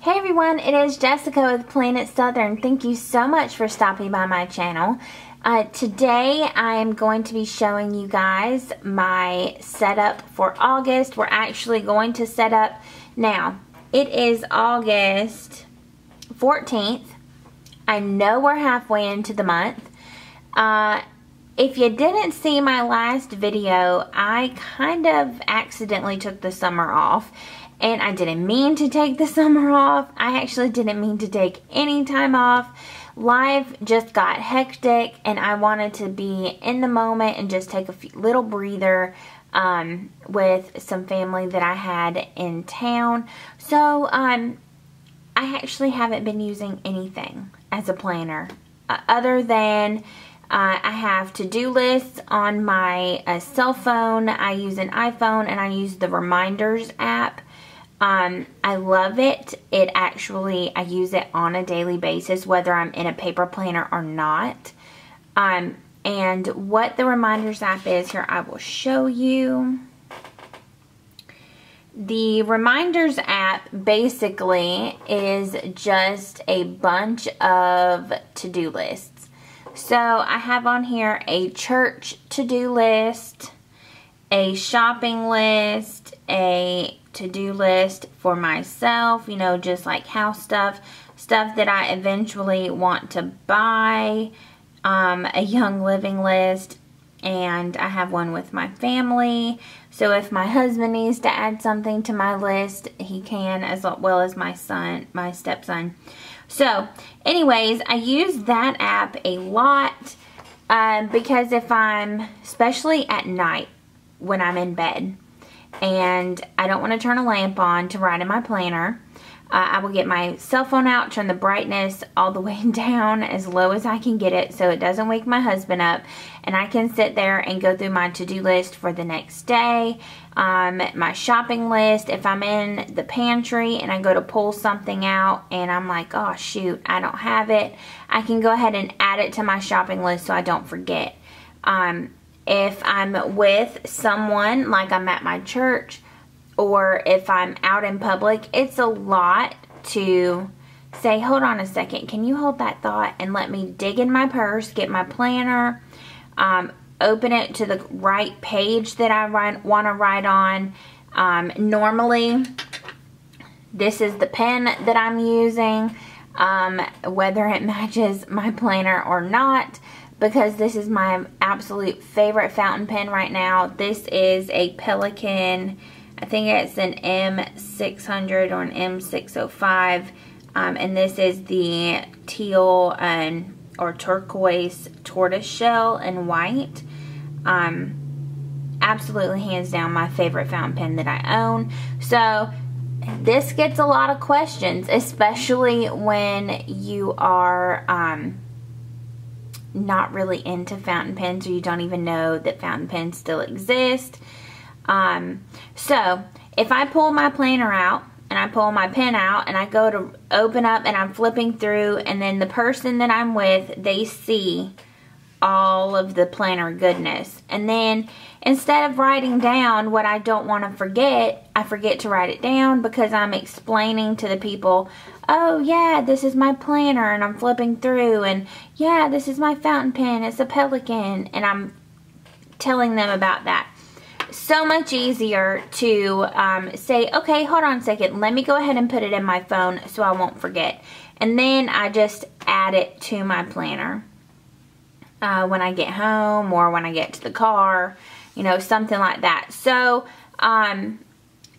Hey everyone, it is Jessica with PlanIt Southern. Thank you so much for stopping by my channel. Uh, today I am going to be showing you guys my setup for August. We're actually going to set up now. It is August 14th. I know we're halfway into the month. Uh, if you didn't see my last video, I kind of accidentally took the summer off and I didn't mean to take the summer off. I actually didn't mean to take any time off. Life just got hectic and I wanted to be in the moment and just take a few, little breather um, with some family that I had in town. So um, I actually haven't been using anything as a planner uh, other than uh, I have to-do lists on my uh, cell phone. I use an iPhone and I use the Reminders app. Um, I love it. It actually, I use it on a daily basis, whether I'm in a paper planner or not. Um, and what the Reminders app is here, I will show you. The Reminders app basically is just a bunch of to-do lists. So I have on here a church to-do list, a shopping list, a to-do list for myself, you know, just like house stuff, stuff that I eventually want to buy, um, a young living list, and I have one with my family. So if my husband needs to add something to my list, he can as well as my son, my stepson. So anyways, I use that app a lot uh, because if I'm, especially at night when I'm in bed, and I don't want to turn a lamp on to write in my planner. Uh, I will get my cell phone out, turn the brightness all the way down as low as I can get it so it doesn't wake my husband up. And I can sit there and go through my to-do list for the next day, um, my shopping list. If I'm in the pantry and I go to pull something out and I'm like, oh shoot, I don't have it, I can go ahead and add it to my shopping list so I don't forget. Um, if I'm with someone, like I'm at my church, or if I'm out in public, it's a lot to say, hold on a second, can you hold that thought and let me dig in my purse, get my planner, um, open it to the right page that I want to write on. Um, normally, this is the pen that I'm using, um, whether it matches my planner or not because this is my absolute favorite fountain pen right now. This is a Pelikan, I think it's an M600 or an M605. Um, and this is the teal and or turquoise tortoise shell and white. Um, absolutely hands down my favorite fountain pen that I own. So this gets a lot of questions, especially when you are um, not really into fountain pens or you don't even know that fountain pens still exist. Um, so if I pull my planner out and I pull my pen out and I go to open up and I'm flipping through and then the person that I'm with, they see all of the planner goodness. And then instead of writing down what I don't want to forget, I forget to write it down because I'm explaining to the people, oh yeah, this is my planner and I'm flipping through and yeah, this is my fountain pen, it's a Pelikan and I'm telling them about that. So much easier to um, say, okay, hold on a second, let me go ahead and put it in my phone so I won't forget. And then I just add it to my planner uh, when I get home or when I get to the car, you know, something like that. So, um,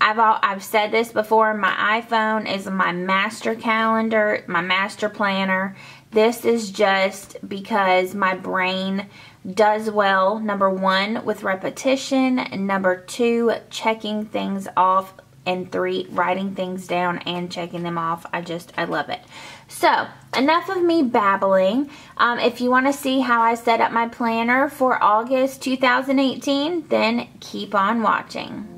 I've all, I've said this before, my iPhone is my master calendar, my master planner. This is just because my brain does well, number one, with repetition, number two, checking things off, and three, writing things down and checking them off. I just, I love it. So, enough of me babbling. Um, if you want to see how I set up my planner for August 2018, then keep on watching.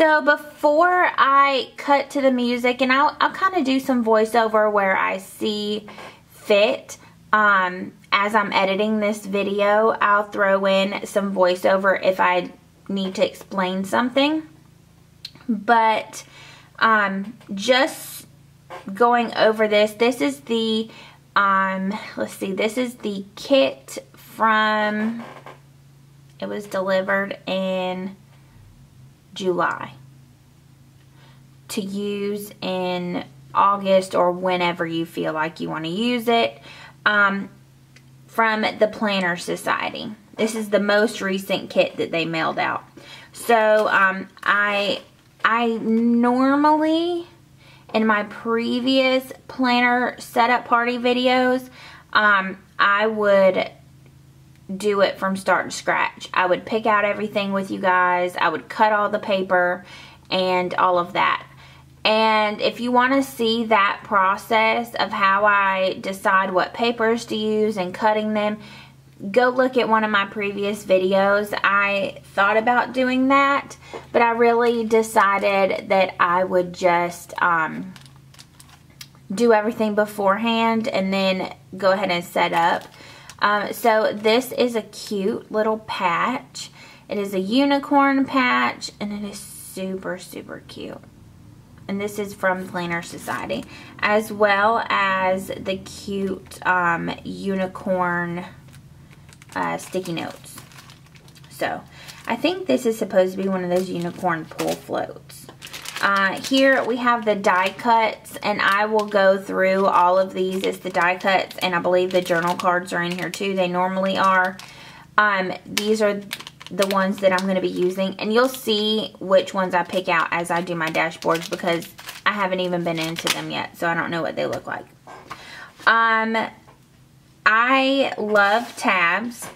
So before I cut to the music, and I'll, I'll kind of do some voiceover where I see fit, um, as I'm editing this video, I'll throw in some voiceover if I need to explain something. But um, just going over this, this is the, um, let's see, this is the kit from, it was delivered in July to use in August or whenever you feel like you want to use it. Um, from the Planner Society. This is the most recent kit that they mailed out. So um, I, I normally, in my previous planner setup party videos, um, I would do it from start to scratch. I would pick out everything with you guys. I would cut all the paper and all of that. And if you want to see that process of how I decide what papers to use and cutting them, go look at one of my previous videos. I thought about doing that, but I really decided that I would just um, do everything beforehand and then go ahead and set up. Um, so this is a cute little patch. It is a unicorn patch and it is super, super cute and this is from Planner Society, as well as the cute um, unicorn uh, sticky notes. So, I think this is supposed to be one of those unicorn pull floats. Uh, here we have the die cuts, and I will go through all of these. It's the die cuts, and I believe the journal cards are in here too. They normally are. Um, these are the ones that I'm going to be using. And you'll see which ones I pick out as I do my dashboards because I haven't even been into them yet. So I don't know what they look like. Um, I love tabs.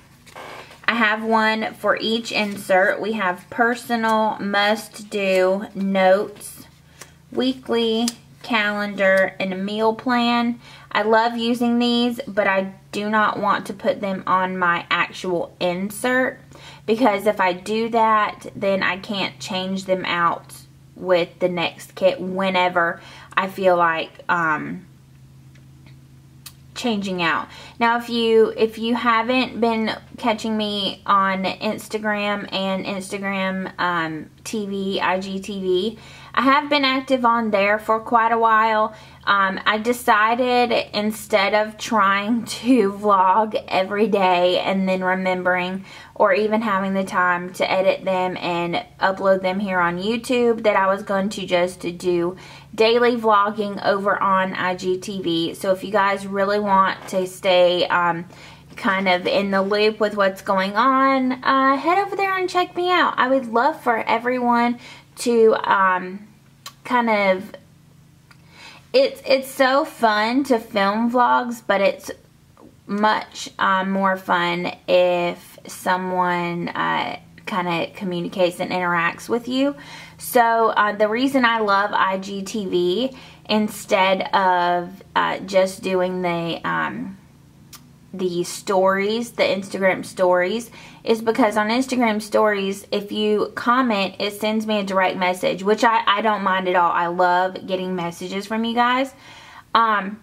I have one for each insert. We have personal, must do, notes, weekly, calendar, and a meal plan. I love using these, but I do not want to put them on my actual insert because if I do that, then I can't change them out with the next kit whenever I feel like um, changing out. Now, if you if you haven't been catching me on Instagram and Instagram um, TV, IGTV, I have been active on there for quite a while. Um, I decided instead of trying to vlog every day and then remembering or even having the time to edit them and upload them here on YouTube that I was going to just do daily vlogging over on IGTV. So if you guys really want to stay um, kind of in the loop with what's going on, uh, head over there and check me out. I would love for everyone to um, kind of it's it's so fun to film vlogs, but it's much um, more fun if someone uh, kind of communicates and interacts with you. So uh, the reason I love IGTV instead of uh, just doing the um, the stories, the Instagram stories, is because on Instagram stories, if you comment, it sends me a direct message, which I, I don't mind at all. I love getting messages from you guys. Um,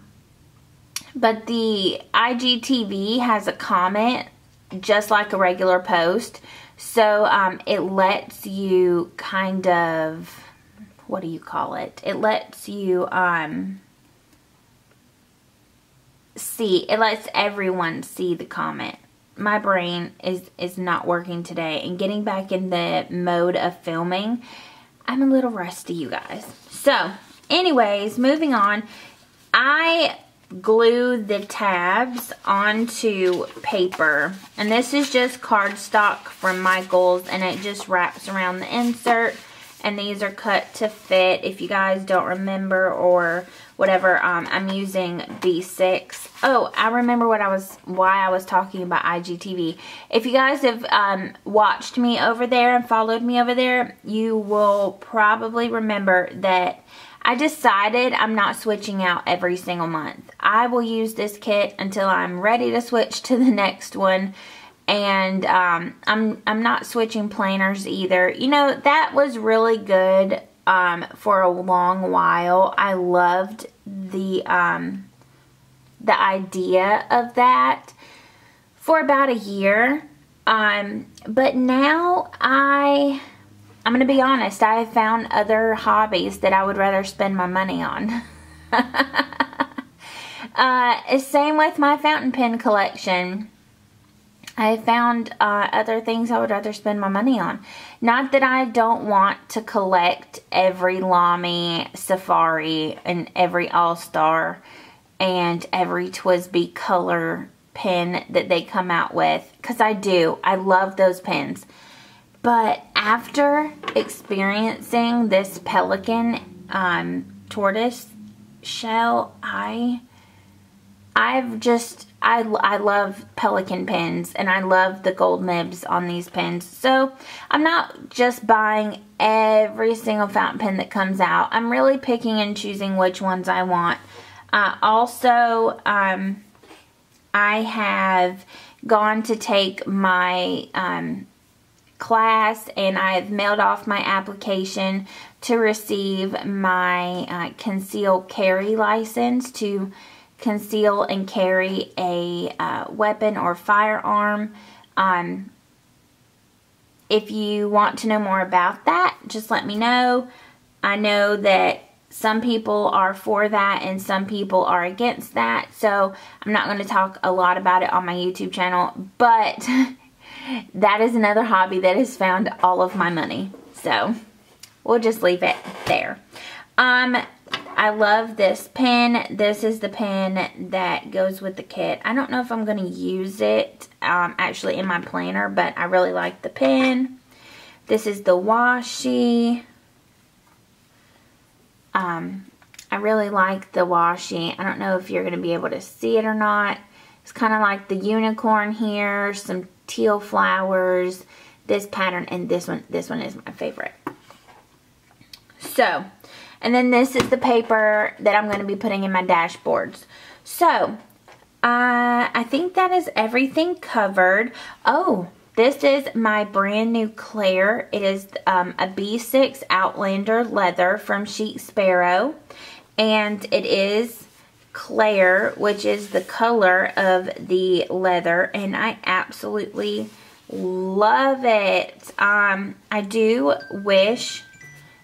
but the IGTV has a comment just like a regular post. So um, it lets you kind of, what do you call it? It lets you... Um, see, it lets everyone see the comment. My brain is, is not working today and getting back in the mode of filming, I'm a little rusty, you guys. So, anyways, moving on. I glue the tabs onto paper. And this is just cardstock from Michaels and it just wraps around the insert. And these are cut to fit. If you guys don't remember or whatever, um, I'm using B6. Oh, I remember what I was, why I was talking about IGTV. If you guys have um, watched me over there and followed me over there, you will probably remember that I decided I'm not switching out every single month. I will use this kit until I'm ready to switch to the next one and um, I'm I'm not switching planners either. You know that was really good um, for a long while. I loved the um, the idea of that for about a year. Um, but now I I'm to be honest, I have found other hobbies that I would rather spend my money on. uh, same with my fountain pen collection. I found uh, other things I would rather spend my money on. Not that I don't want to collect every Lamy Safari and every AL-star and every TWSBI color pen that they come out with. Because I do. I love those pens. But after experiencing this Pelikan um, tortoise shell, I, I've just, I, I love Pelikan pens and I love the gold nibs on these pens. So I'm not just buying every single fountain pen that comes out. I'm really picking and choosing which ones I want. Uh, also, um, I have gone to take my um, class and I've mailed off my application to receive my uh, conceal carry license to conceal and carry a uh, weapon or firearm. Um, if you want to know more about that, just let me know. I know that some people are for that and some people are against that. So I'm not going to talk a lot about it on my YouTube channel. But that is another hobby that has found all of my money. So we'll just leave it there. Um, I love this pen. This is the pen that goes with the kit. I don't know if I'm going to use it um, actually in my planner, but I really like the pen. This is the washi. Um, I really like the washi. I don't know if you're going to be able to see it or not. It's kind of like the unicorn here, some teal flowers, this pattern, and this one. This one is my favorite. So, and then this is the paper that I'm going to be putting in my dashboards. So, uh, I think that is everything covered. Oh, this is my brand new Claire. It is um, a B6 Outlander leather from Chic Sparrow. And it is Claire, which is the color of the leather, and I absolutely love it. Um, I do wish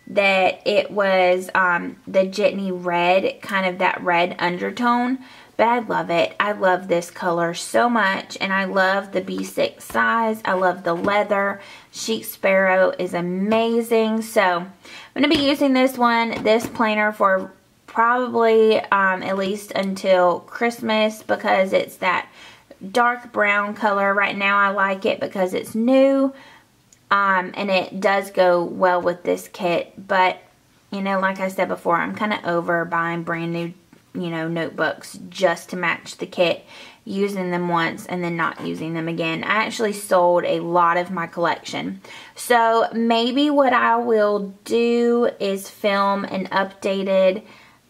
that it was um, the Jitney red, kind of that red undertone, but I love it. I love this color so much, and I love the B6 size. I love the leather. Chic Sparrow is amazing, so I'm going to be using this one, this planner for probably um, at least until Christmas because it's that dark brown color. Right now I like it because it's new um, and it does go well with this kit. But, you know, like I said before, I'm kind of over buying brand new, you know, notebooks just to match the kit using them once and then not using them again. I actually sold a lot of my collection. So maybe what I will do is film an updated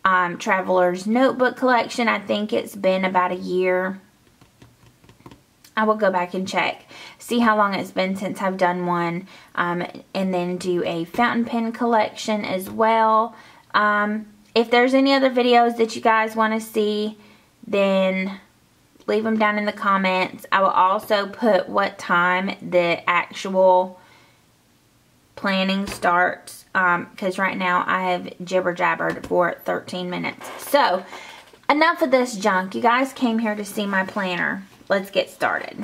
um, Traveler's Notebook collection. I think it's been about a year. I will go back and check, see how long it's been since I've done one, um, and then do a fountain pen collection as well. Um, if there's any other videos that you guys want to see, then leave them down in the comments. I will also put what time the actual planning starts because um, right now I have jibber jabbered for 13 minutes. So, enough of this junk. You guys came here to see my planner. Let's get started.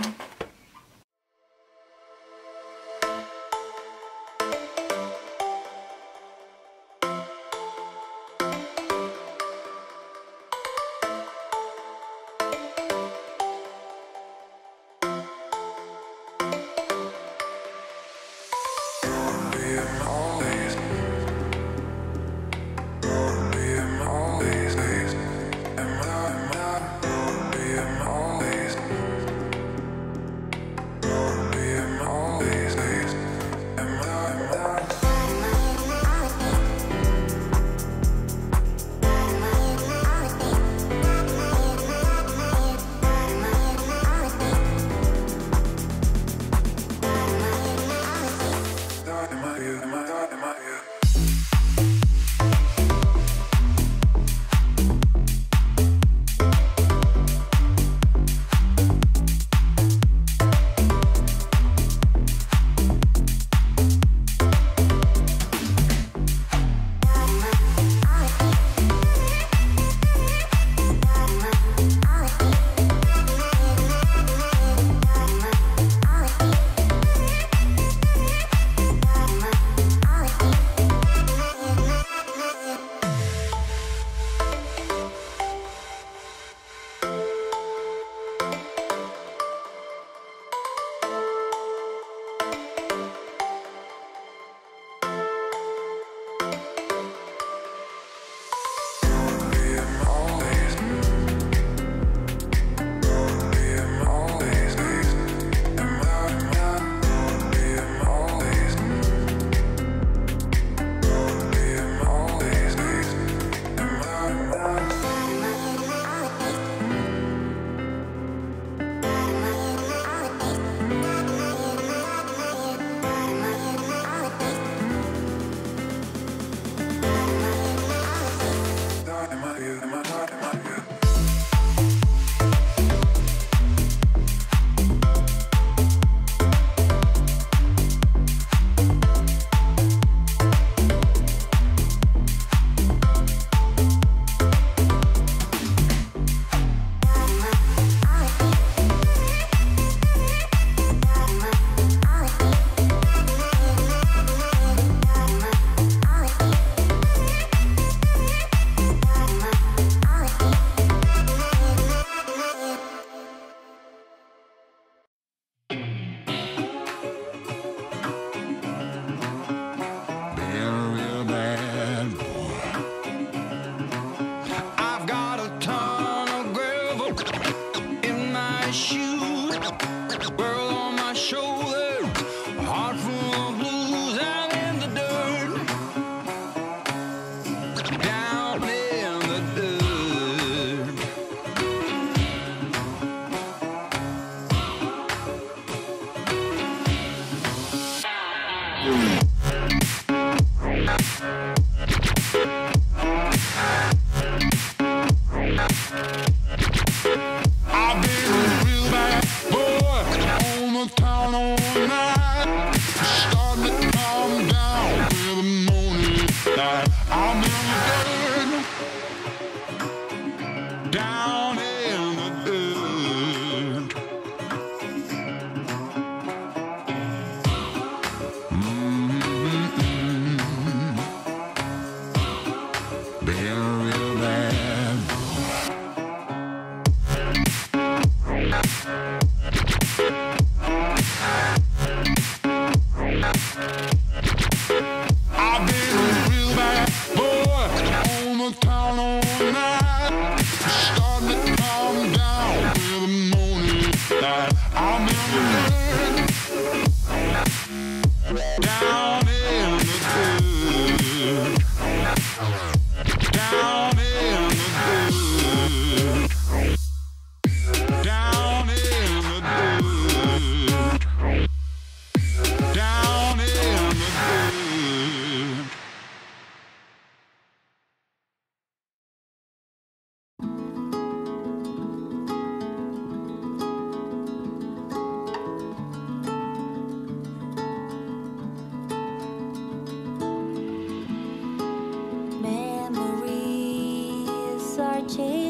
Alright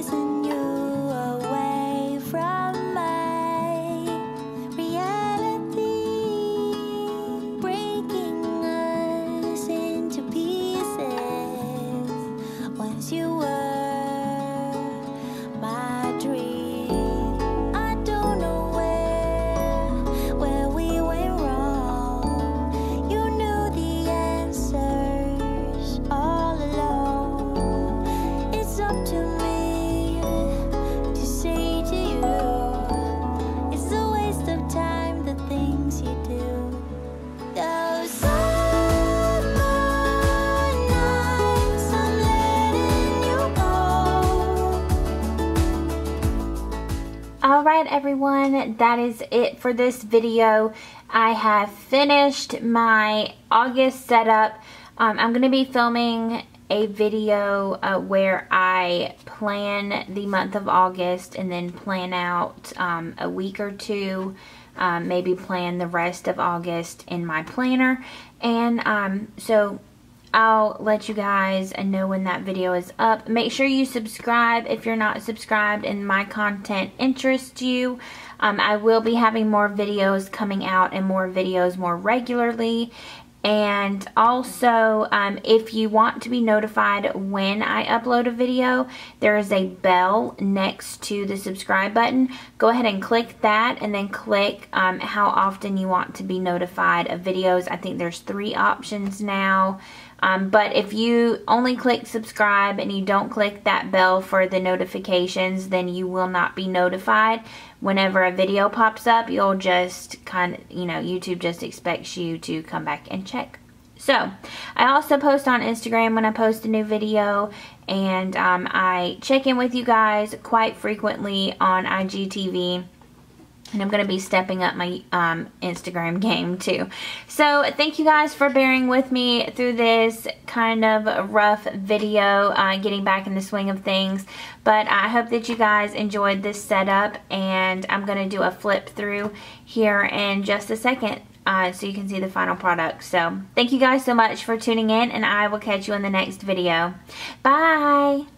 everyone, that is it for this video. I have finished my August setup. Um, I'm going to be filming a video uh, where I plan the month of August and then plan out um, a week or two, um, maybe plan the rest of August in my planner. And um, so I'll let you guys know when that video is up. Make sure you subscribe if you're not subscribed and my content interests you. Um, I will be having more videos coming out and more videos more regularly. And also, um, if you want to be notified when I upload a video, there is a bell next to the subscribe button. Go ahead and click that and then click um, how often you want to be notified of videos. I think there's three options now. Um, but if you only click subscribe and you don't click that bell for the notifications, then you will not be notified. Whenever a video pops up, you'll just kind of, you know, YouTube just expects you to come back and check. So, I also post on Instagram when I post a new video, and um, I check in with you guys quite frequently on IGTV. And I'm going to be stepping up my um, Instagram game too. So thank you guys for bearing with me through this kind of rough video, uh, getting back in the swing of things. But I hope that you guys enjoyed this setup and I'm going to do a flip through here in just a second. Uh, so you can see the final product. So thank you guys so much for tuning in and I will catch you in the next video. Bye!